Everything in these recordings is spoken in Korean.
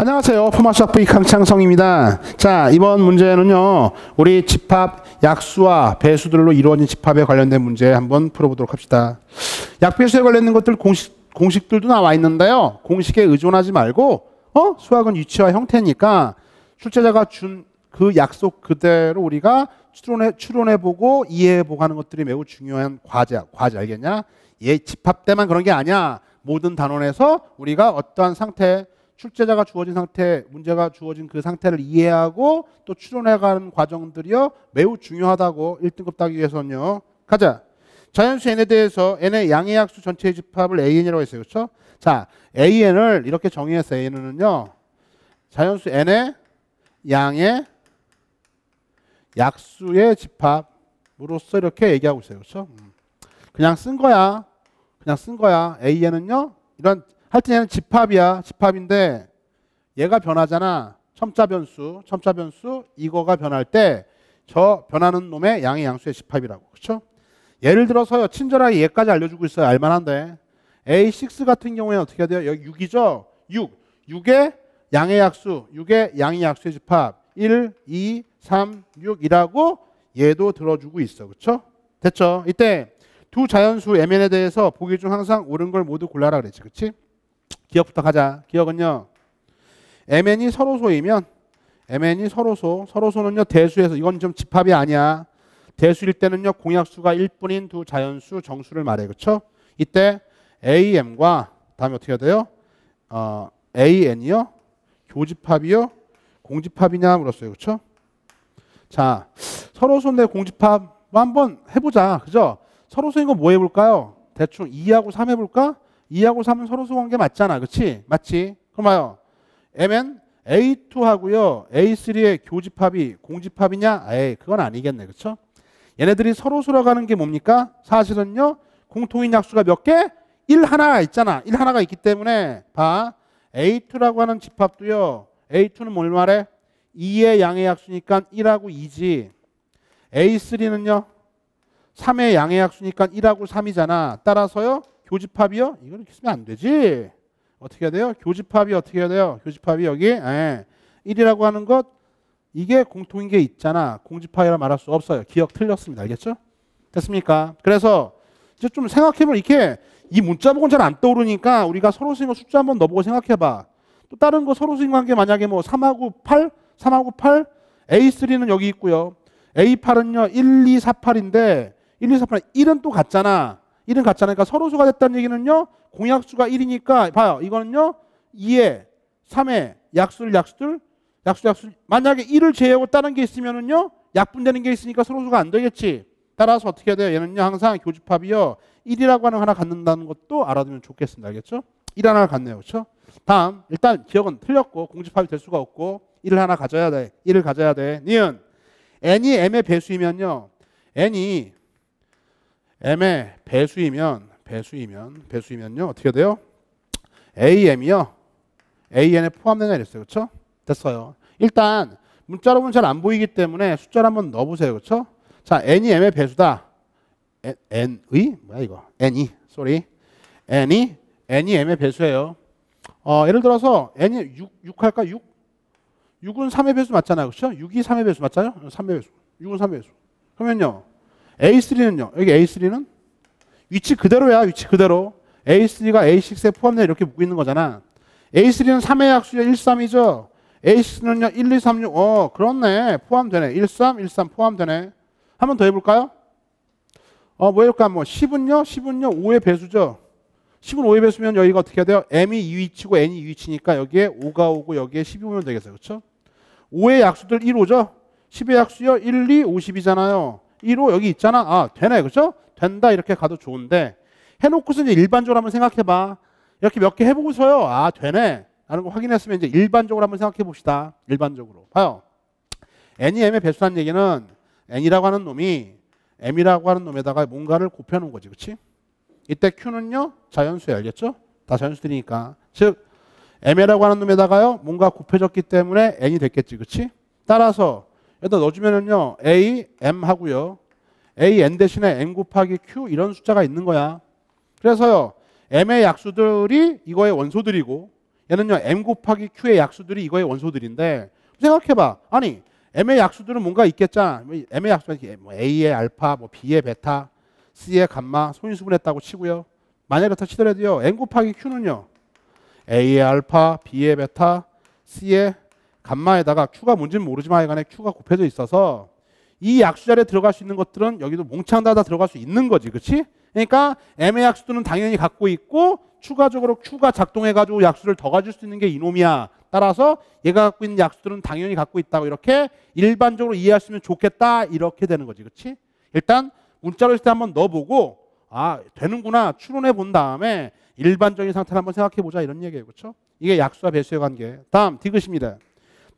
안녕하세요. 포마스학부의 강창성입니다. 자, 이번 문제는요. 우리 집합 약수와 배수들로 이루어진 집합에 관련된 문제 한번 풀어보도록 합시다. 약배수에 관련된 것들 공식, 공식들도 나와 있는데요. 공식에 의존하지 말고 어? 수학은 위치와 형태니까 출제자가 준 그 약속 그대로 우리가 추론해, 추론해보고 이해해보고 하는 것들이 매우 중요한 과제, 과제 알겠냐? 얘 집합 때만 그런 게 아니야. 모든 단원에서 우리가 어떠한 상태, 출제자가 주어진 상태, 문제가 주어진 그 상태를 이해하고 또 추론해가는 과정들이요 매우 중요하다고 1등급 따기 위해서는요. 가자. 자연수 n에 대해서 n의 양의 약수 전체의 집합을 an이라고 했어요. 그렇죠? 자, an을 이렇게 정의했어요. an은요. 자연수 n의 양의 약수의 집합으로서 이렇게 얘기하고 있어요. 그렇죠? 그냥 쓴 거야. 그냥 쓴 거야. an은요. 이런 하여튼 얘는 집합이야. 집합인데 얘가 변하잖아. 첨자 변수, 첨자 변수 이거가 변할 때 저 변하는 놈의 양의 양수의 집합이라고. 그렇죠? 예를 들어서요. 친절하게 얘까지 알려주고 있어요. 알만한데 A6 같은 경우에는 어떻게 돼요? 여기 6이죠. 6. 6의 양의 약수, 6의 양의 약수의 집합 1, 2, 3, 6이라고 얘도 들어주고 있어. 그렇죠? 됐죠? 이때 두 자연수 mn에 대해서 보기 중 항상 옳은 걸 모두 골라라 그랬지. 그렇지? 기억부터 가자. 기억은요. mn이 서로소이면 mn이 서로소, 서로소는요 대수에서 이건 좀 집합이 아니야. 대수일 때는요 공약수가 1뿐인 두 자연수 정수를 말해. 그렇죠? 이때 am과 다음에 어떻게 해야 돼요? 어, an이요. 교집합이요. 공집합이냐 물었어요. 그렇죠? 자, 서로소인데 공집합 한번 해보자. 그죠? 서로소인 거 뭐 해볼까요? 대충 2하고 3 해볼까? 2하고 3은 서로 소 관계 맞잖아. 그렇지? 맞지? 그럼 봐요. mn A2하고요. A3의 교집합이 공집합이냐? 에이, 그건 아니겠네. 그렇죠? 얘네들이 서로소라고 하는 게 뭡니까? 사실은요. 공통인 약수가 몇 개? 1 하나가 있잖아. 1 하나가 있기 때문에 봐. A2라고 하는 집합도요. A2는 뭘 말해? 2의 양의 약수니까 1하고 2지. A3는요. 3의 양의 약수니까 1하고 3이잖아. 따라서요. 교집합이요? 이건 이렇게 쓰면 안 되지. 어떻게 해야 돼요? 교집합이 어떻게 해야 돼요? 교집합이 여기 예. 1이라고 하는 것 이게 공통인 게 있잖아. 공집합이라 말할 수 없어요. 기억 틀렸습니다. 알겠죠? 됐습니까? 그래서 이제 좀 생각해보면 이렇게 이 문자 보고는 잘 안 떠오르니까 우리가 서로 쓰인 거 숫자 한번 넣어보고 생각해봐. 또 다른 거 서로 쓰인 관계 만약에 뭐 3하고 8, 3하고 8, A3는 여기 있고요. A8은요 1, 2, 4, 8인데 1, 2, 4, 8, 1은 또 같잖아. 1은 같잖아요. 그러니까 서로수가 됐다는 얘기는요. 공약수가 1이니까 봐요. 이거는요. 2에 3에 약수를 약수들 약수 약수 만약에 1을 제외하고 다른 게 있으면은요. 약분되는 게 있으니까 서로수가 안 되겠지. 따라서 어떻게 해야 돼요? 얘는요. 항상 교집합이요. 1이라고 하는 하나 갖는다는 것도 알아두면 좋겠습니다. 알겠죠? 1 하나를 갖네요. 그렇죠? 다음 일단 기억은 틀렸고 공집합이 될 수가 없고 1을 하나 가져야 돼. 1을 가져야 돼. 니은 n이 m의 배수이면요. n이 m의 배수이면 배수이면 배수이면요. 어떻게 돼요? am이요. an에 포함되냐 이랬어요. 그렇죠? 됐어요. 일단 문자로 보면 잘 안 보이기 때문에 숫자를 한번 넣어 보세요. 그렇죠? 자, n이 m의 배수다. n, 의 뭐야 이거? n이 쏘리. n이 n이 m의 배수예요. 어, 예를 들어서 n이 6, 6 할까? 6? 6은 3의 배수 맞잖아요. 그렇죠? 6이 3의 배수 맞잖아요. 3의 배수. 6은 3의 배수. 그러면요. A3는요. 여기 A3는 위치 그대로야. 위치 그대로. A3가 A6에 포함되어 이렇게 묶고 있는 거잖아. A3는 3의 약수죠. 1, 3이죠. A6는요. 1, 2, 3, 6. 어, 그렇네. 포함되네. 1, 3, 1, 3 포함되네. 한 번 더 해볼까요? 어, 뭐 해볼까? 뭐 10은요? 10은요? 5의 배수죠. 10은 5의 배수면 여기가 어떻게 해야 돼요? m이 이 위치고 n이 이 위치니까 여기에 5가 오고 여기에 10이 오면 되겠어요. 그렇죠? 5의 약수들 1호죠? 10의 약수요? 1, 2, 50이잖아요. 1호 여기 있잖아. 아, 되네. 그렇죠? 된다. 이렇게 가도 좋은데 해놓고서 이제 일반적으로 한번 생각해봐. 이렇게 몇 개 해보고서요. 아, 되네. 라는 거 확인했으면 이제 일반적으로 한번 생각해 봅시다. 일반적으로. 봐요. n이 m의 배수란 얘기는 n이라고 하는 놈이 m이라고 하는 놈에다가 뭔가를 곱해놓은 거지. 그렇지? 이때 q는요. 자연수에 알겠죠? 다 자연수들이니까. 즉 m이라고 하는 놈에다가요. 뭔가 곱해졌기 때문에 n이 됐겠지. 그렇지? 따라서 여기다 넣어주면은요. A, M 하고요. A, N 대신에 N 곱하기 Q 이런 숫자가 있는 거야. 그래서요. M의 약수들이 이거의 원소들이고 얘는요 m 곱하기 q의 약수들이 이거의 원소들인데 생각해봐. 아니 m의 약수들은 뭔가 있겠잖아. 뭐 m의 약수가 뭐 a의 알파, 뭐 b의 베타, c의 감마, 소인수분했다고 치고요. 만약에 그렇다 치더라도요. m 곱하기 q는요. a의 알파, b의 베타, c의 감마에다가 q가 뭔지는 모르지만 하여간에 q가 곱해져 있어서 이 약수 자리에 들어갈 수 있는 것들은 여기도 몽창 닫아 들어갈 수 있는 거지. 그렇지? 그러니까 m의 약수들은 당연히 갖고 있고 추가적으로 q가 작동해 가지고 약수를 더 가질 수 있는 게 이놈이야. 따라서 얘가 갖고 있는 약수들은 당연히 갖고 있다고 이렇게 일반적으로 있으면 좋겠다. 이렇게 되는 거지. 그렇지? 일단 문자로 했을 때 한번 넣어보고 아 되는구나 추론해 본 다음에 일반적인 상태를 한번 생각해 보자 이런 얘기예요. 그렇죠? 이게 약수와 배수의 관계. 다음 디귿입니다.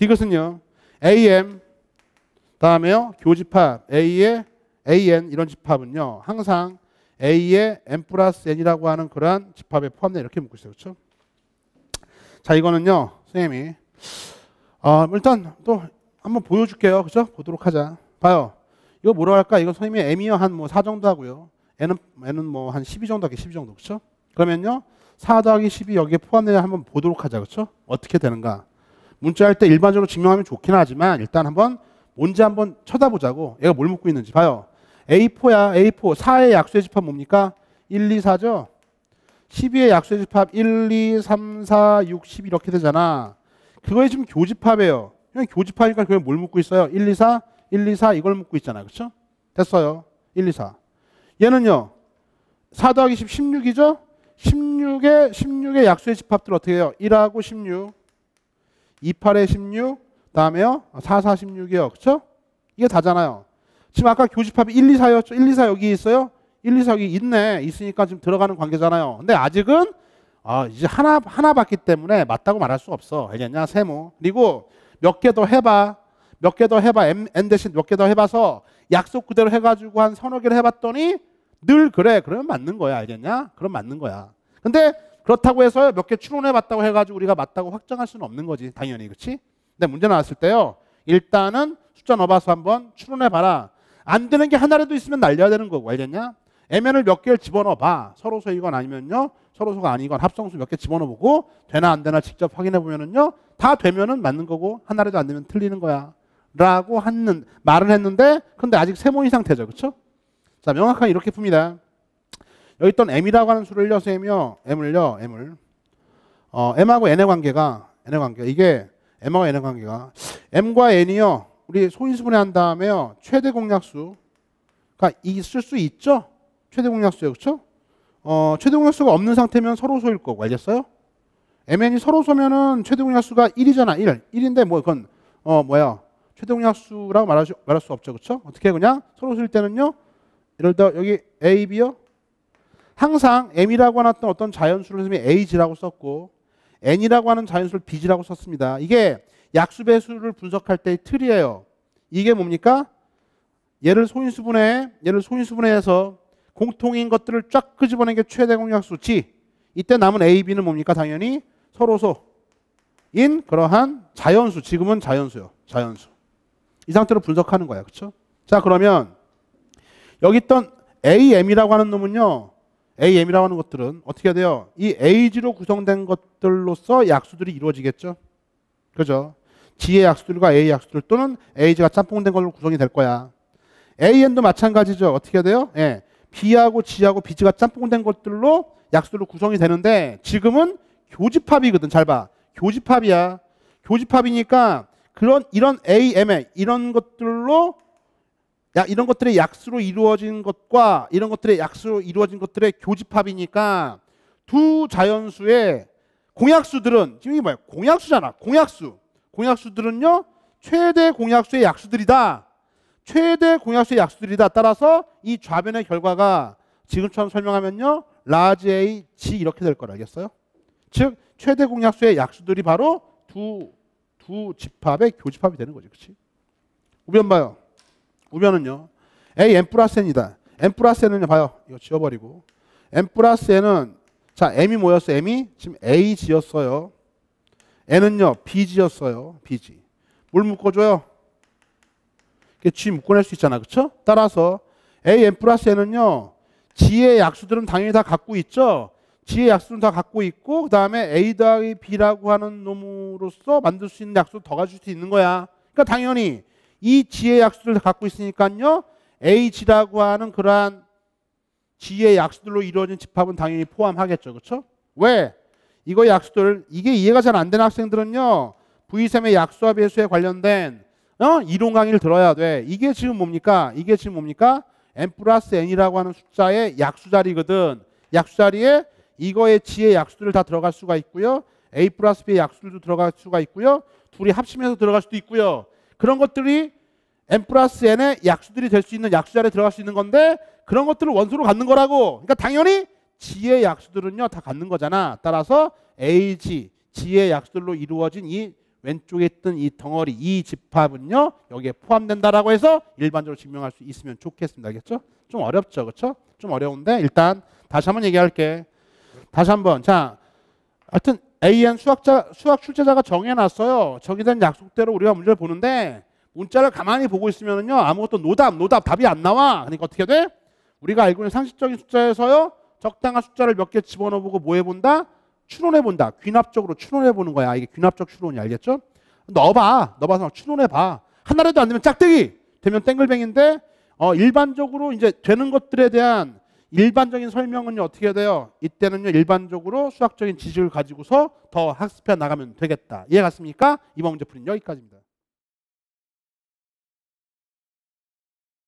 디귿은요. AM 다음에요. 교집합 A의 AN 이런 집합은요. 항상 A의 n 플러스 n이라고 하는 그러한 집합에 포함돼 이렇게 묻고 있어요. 그렇죠? 자 이거는요. 선생님이 어, 일단 또 한번 보여줄게요. 그죠? 보도록 하자. 봐요. 이거 뭐라 할까? 이거 선생님이 M이요 한 뭐 4 정도 하고요. N은 N은 뭐 한 12 정도 하게 12 정도. 그렇죠? 그러면요. 4 더하기 10이 여기에 포함되냐 한번 보도록 하자. 그렇죠? 어떻게 되는가? 문자할 때 일반적으로 증명하면 좋긴 하지만 일단 한번 뭔지 한번 쳐다보자고. 얘가 뭘 묻고 있는지 봐요. A4야. A4. 4의 약수의 집합 뭡니까? 1, 2, 4죠? 12의 약수의 집합 1, 2, 3, 4, 6, 10 이렇게 되잖아. 그거에 지금 교집합이에요. 그냥 교집합이니까 그게 뭘 묻고 있어요? 1, 2, 4, 1, 2, 4 이걸 묻고 있잖아. 그렇죠? 됐어요. 1, 2, 4. 얘는요. 4 더하기 10, 16이죠? 16의 16의 약수의 집합들 어떻게 해요? 1하고 16. 2, 8에 16. 다음에요. 4, 4, 16이요. 그렇죠? 이게 다잖아요. 지금 아까 교집합이 1, 2, 4였죠? 1, 2, 4 여기 있어요? 1, 2, 4 여기 있네. 있으니까 지금 들어가는 관계잖아요. 근데 아직은 아, 이제 하나 하나 봤기 때문에 맞다고 말할 수 없어. 알겠냐? 세모. 그리고 몇 개 더 해봐. 몇 개 더 해봐. M, N 대신 몇 개 더 해봐서 약속 그대로 해가지고 한 서너 개를 해봤더니 늘 그래. 그러면 맞는 거야. 알겠냐? 그럼 맞는 거야. 근데 그렇다고 해서 몇 개 추론해 봤다고 해가지고 우리가 맞다고 확정할 수는 없는 거지. 당연히. 그렇지? 근데 문제 나왔을 때요. 일단은 숫자 넣어봐서 한번 추론해 봐라. 안 되는 게 하나라도 있으면 날려야 되는 거고. 알겠냐? Mn을 몇 개를 집어넣어 봐. 서로소 이건 아니면요. 서로소가 아니건 합성수 몇 개 집어넣어 보고 되나 안 되나 직접 확인해 보면은요. 다 되면은 맞는 거고 하나라도 안 되면 틀리는 거야. 라고 하는 말을 했는데 근데 아직 세모 이상 되죠. 그렇죠? 자, 명확하게 이렇게 풉니다. 여기 있던 M이라고 하는 수를 려세며 M을요. M을 어, M하고 N의 관계가 N의 관계 이게 M하고 N의 관계가 M과 N이요. 우리 소인수분해 한 다음에요. 최대 공약수가 있을 수 있죠. 최대 공약수예요. 그렇죠? 어, 최대 공약수가 없는 상태면 서로 소일 거고 알겠어요? MN이 서로 소면은 최대 공약수가 1이잖아. 1. 1인데 뭐 그건 어 뭐야? 최대 공약수라고 말할 수, 말할 수 없죠. 그렇죠? 어떻게 그냥 서로 소일 때는요. 예를 들어 여기 A, B요. 항상 M이라고 하는 어떤 자연수를 선생님이 AG라고 썼고 N이라고 하는 자연수를 BG라고 썼습니다. 이게 약수 배수를 분석할 때의 틀이에요. 이게 뭡니까? 얘를 소인수분해, 얘를 소인수분해해서 공통인 것들을 쫙 끄집어낸 게 최대 공약수 G. 이때 남은 A, B는 뭡니까? 당연히 서로소인 그러한 자연수. 지금은 자연수요. 자연수. 이 상태로 분석하는 거야. 그렇죠? 자, 그러면 여기 있던 AM이라고 하는 놈은요. AM이라고 하는 것들은 어떻게 돼요? 이 AG로 구성된 것들로서 약수들이 이루어지겠죠? 그죠? G의 약수들과 A 약수들 또는 AG가 짬뽕된 걸로 구성이 될 거야. AN도 마찬가지죠. 어떻게 돼요? 예. B하고 G하고 BG가 짬뽕된 것들로 약수로 구성이 되는데 지금은 교집합이거든. 잘 봐. 교집합이야. 교집합이니까 그런 이런 A, M에 이런 것들로 야, 이런 것들의 약수로 이루어진 것과 이런 것들의 약수로 이루어진 것들의 교집합이니까 두 자연수의 공약수들은 지금 이게 뭐야? 공약수잖아. 공약수. 공약수들은요. 최대 공약수의 약수들이다. 최대 공약수의 약수들이다. 따라서 이 좌변의 결과가 지금처럼 설명하면요. large A, G 이렇게 될 거라 알겠어요? 즉 최대 공약수의 약수들이 바로 두, 두 집합의 교집합이 되는 거죠. 그렇지? 우변 봐요. 우변은요. A m 플러스 n이다. m 플러스 n은요. 봐요. 이거 지워버리고. m 플러스 n은 자 m이 뭐였어? m이 지금 aG였어요. n은요. bG였어요. bG. 뭘 묶어줘요? G 묶어낼 수 있잖아. 그렇죠? 따라서 a n 플러스 n은요. g의 약수들은 당연히 다 갖고 있죠. G의 약수는 다 갖고 있고 그 다음에 A 더하기 B라고 하는 놈으로서 만들 수 있는 약수를 더 가질 수 있는 거야. 그러니까 당연히 이 G의 약수를 다 갖고 있으니까요. AG라고 하는 그러한 G의 약수들로 이루어진 집합은 당연히 포함하겠죠. 그렇죠? 왜? 이거 약수들 이게 이해가 잘 안 되는 학생들은요. V3의 약수와 배수에 관련된 어? 이론 강의를 들어야 돼. 이게 지금 뭡니까? 이게 지금 뭡니까? n 플러스 n이라고 하는 숫자의 약수 자리거든. 약수 자리에 이거의 G의 약수들을 다 들어갈 수가 있고요. A 플러스 B의 약수들도 들어갈 수가 있고요. 둘이 합치면서 들어갈 수도 있고요. 그런 것들이 n 플러스 n의 약수들이 될 수 있는 약수 자리에 들어갈 수 있는 건데 그런 것들을 원소로 갖는 거라고. 그러니까 당연히 G의 약수들은요 다 갖는 거잖아. 따라서 AG, G의 약수들로 이루어진 이 왼쪽에 있던 이 덩어리, 이 집합은요 여기에 포함된다라고 해서 일반적으로 증명할 수 있으면 좋겠습니다. 알겠죠? 좀 어렵죠, 그렇죠? 좀 어려운데 일단 다시 한번 얘기할게. 다시 한번 자, 하여튼 AN 수학자 수학 출제자가 정해놨어요. 정해진 약속대로 우리가 문제를 보는데 문자를 가만히 보고 있으면은요 아무것도 노답, 노답 답이 안 나와. 그러니까 어떻게 돼? 우리가 알고 있는 상식적인 숫자에서요 적당한 숫자를 몇 개 집어넣어보고 뭐 해본다? 추론해본다. 귀납적으로 추론해보는 거야. 이게 귀납적 추론이 알겠죠? 넣어봐. 넣어봐서 추론해봐. 하나라도 안 되면 짝대기. 되면 땡글뱅인데 어, 일반적으로 이제 되는 것들에 대한 일반적인 설명은요 어떻게 돼요? 이때는요 일반적으로 수학적인 지식을 가지고서 더 학습해 나가면 되겠다. 이해 갔습니까? 이번 문제 풀이는 여기까지입니다.